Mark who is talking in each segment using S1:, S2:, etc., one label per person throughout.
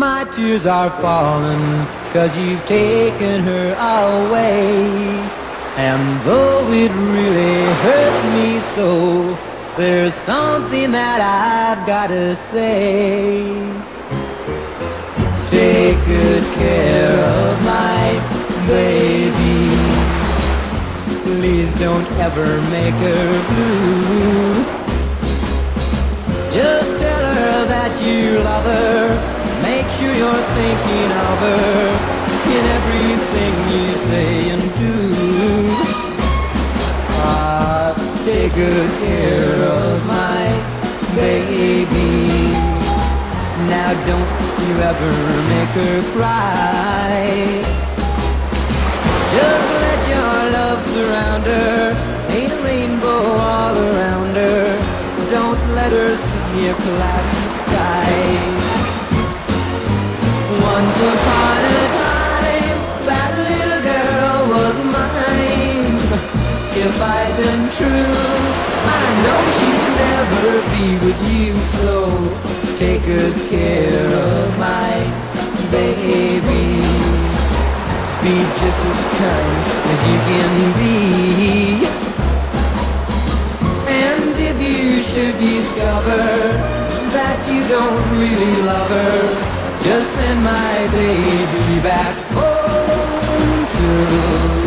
S1: my tears are falling, cause you've taken her away. And though it really hurts me so, there's something that I've gotta say. Take good care of my baby. Please don't ever make her blue. Just tell her that you love her. Make sure you're thinking of her in everything you say and do. Ah, take good care of my baby. Now don't you ever make her cry. Just let your love surround her. Ain't a rainbow all around her. Don't let her see a cloudy True, I know she'd never be with you. So take good care of my baby. Be just as kind as you can be. And if you should discover that you don't really love her, just send my baby back home to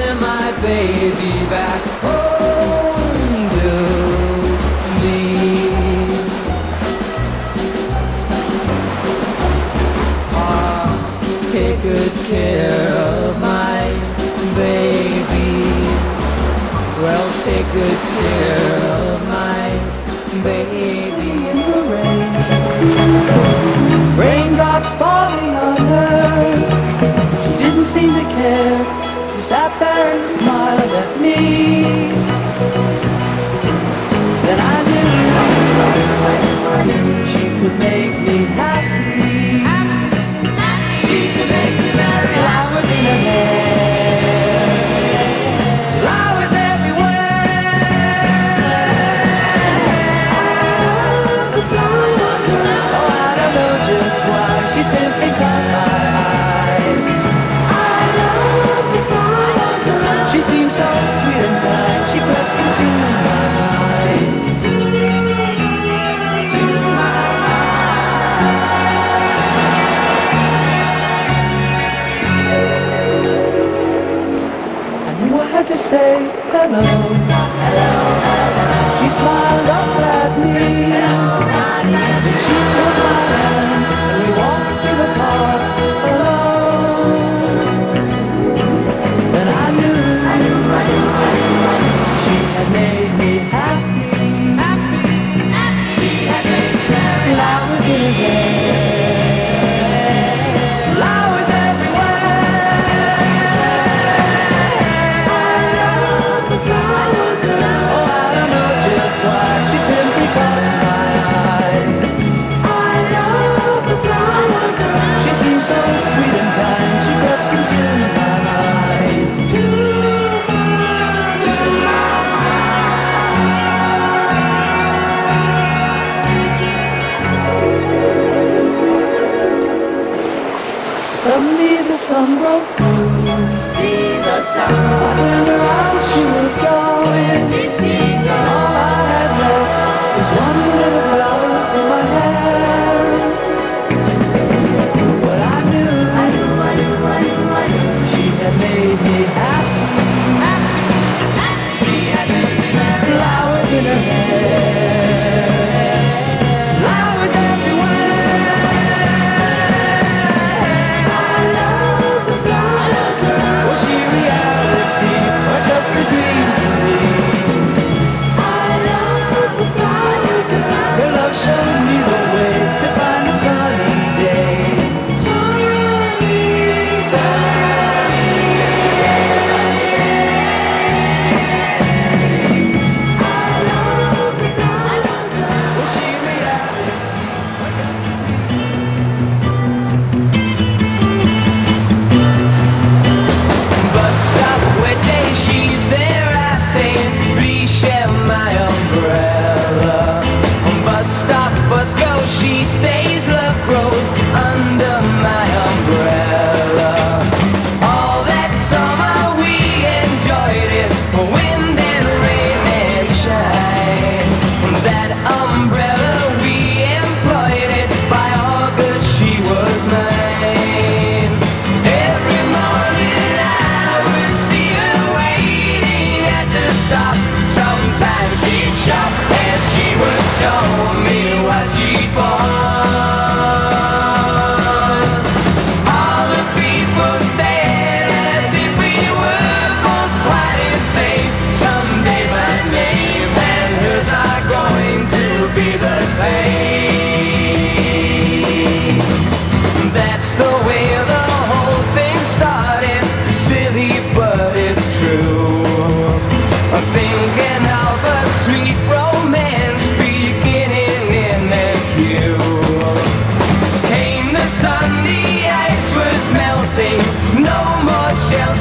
S1: just send my baby back home to me. Ah, take good care of my baby. Well, take good care
S2: I had to say hello. She smiled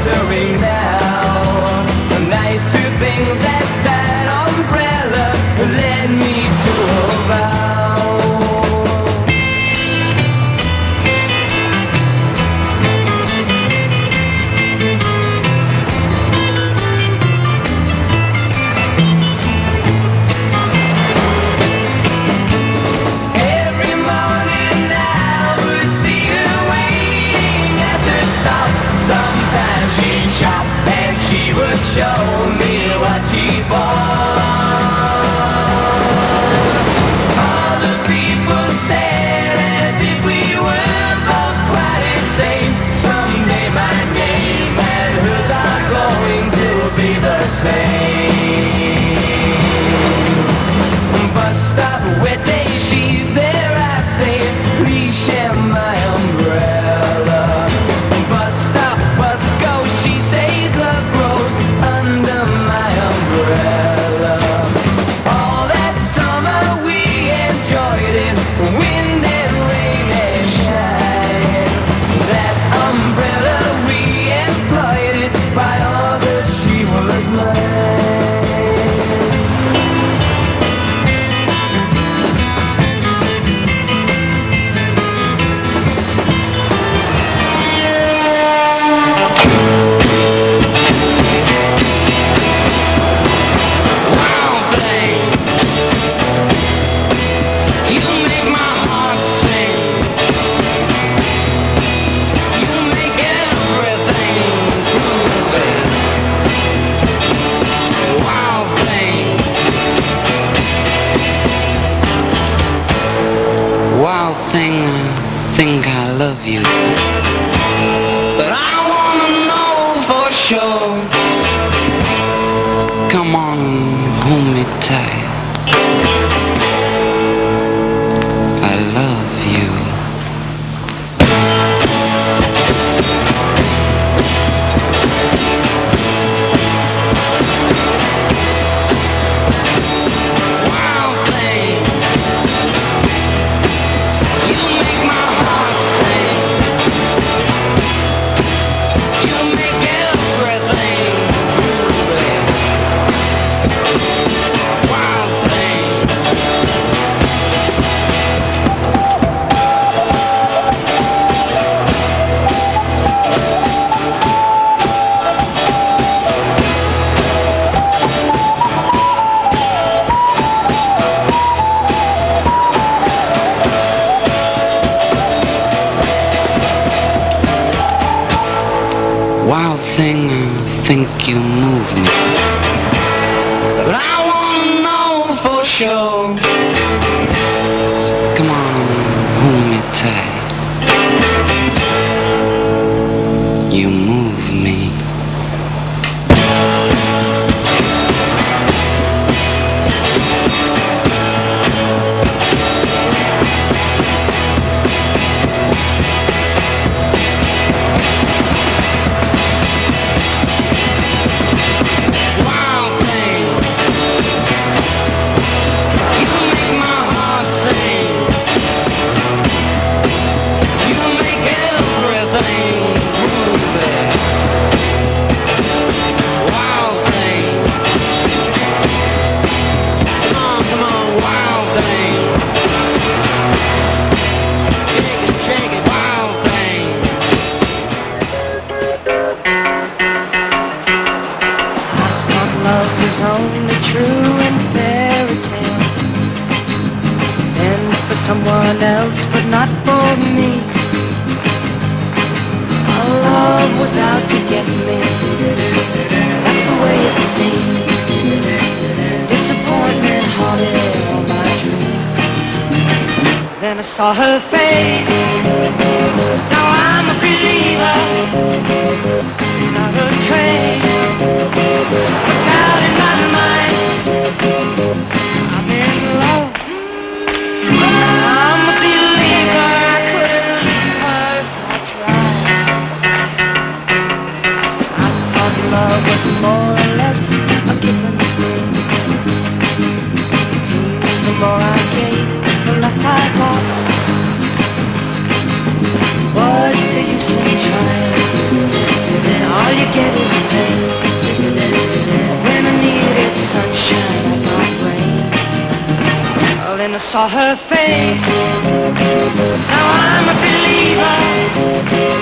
S1: victory. show.
S3: Hmm. you move me. But I wanna know for sure.
S2: someone else, but not for me. Our love was out to get me. That's the way it seemed. Disappointment haunted all my dreams. Then I saw her face. Now I'm a believer. her face. Now I'm a believer.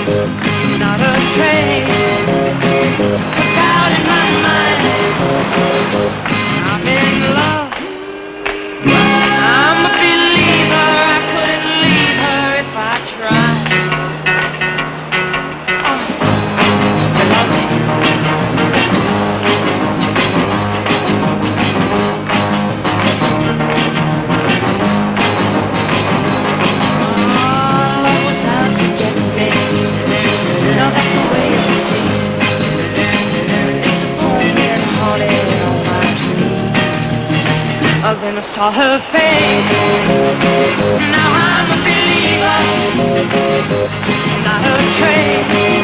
S2: saw her face. Now I'm a believer. Not a trace.